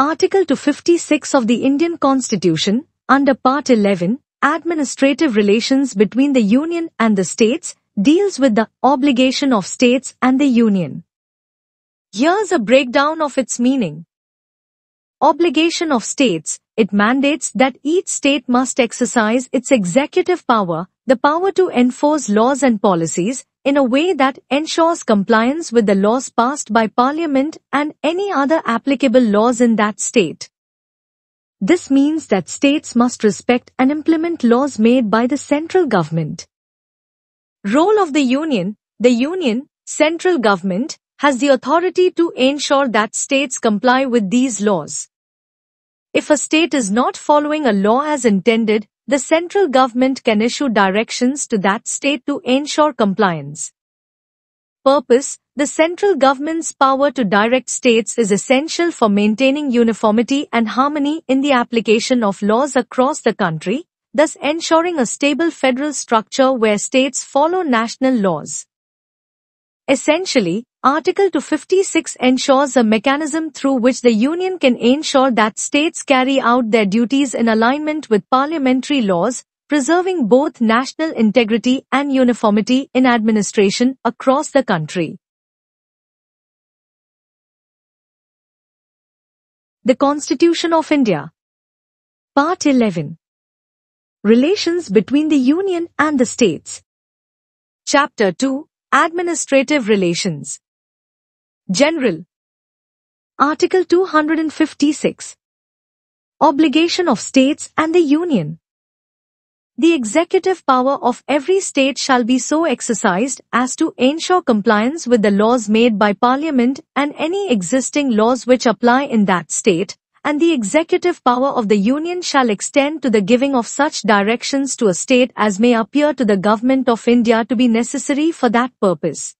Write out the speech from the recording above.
Article 256 of the Indian Constitution, under Part 11, Administrative Relations between the Union and the States, deals with the obligation of states and the Union. Here's a breakdown of its meaning. Obligation of states, it mandates that each state must exercise its executive power, the power to enforce laws and policies, in a way that ensures compliance with the laws passed by Parliament and any other applicable laws in that state. This means that states must respect and implement laws made by the central government. Role of the Union The Union, central government, has the authority to ensure that states comply with these laws. If a state is not following a law as intended, the central government can issue directions to that state to ensure compliance. Purpose The central government's power to direct states is essential for maintaining uniformity and harmony in the application of laws across the country, thus ensuring a stable federal structure where states follow national laws. Essentially, Article 256 ensures a mechanism through which the Union can ensure that states carry out their duties in alignment with parliamentary laws, preserving both national integrity and uniformity in administration across the country. The Constitution of India. Part 11 Relations between the Union and the States. Chapter 2 Administrative Relations General. Article 256 Obligation of States and the Union. The executive power of every state shall be so exercised as to ensure compliance with the laws made by Parliament and any existing laws which apply in that state, and the executive power of the Union shall extend to the giving of such directions to a state as may appear to the Government of India to be necessary for that purpose.